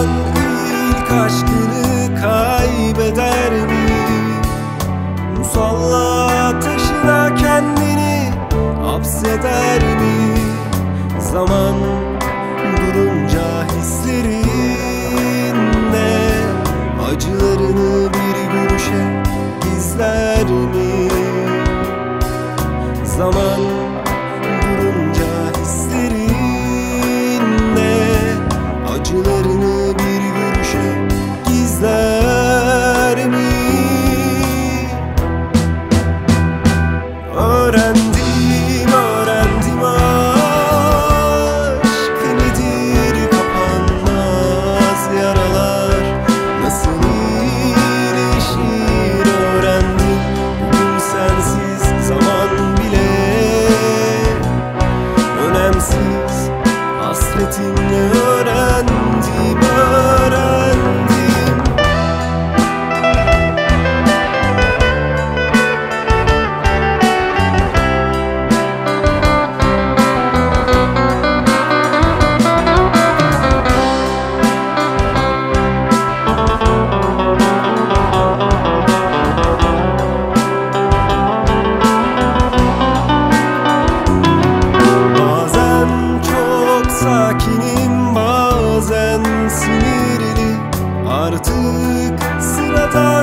Zaman ilk aşkını kaybeder mi? Musalla taşına kendini hapseder mi? Zaman durunca hislerinde Acılarını bir gülüşe gizler mi? Zaman couldn't artık sırada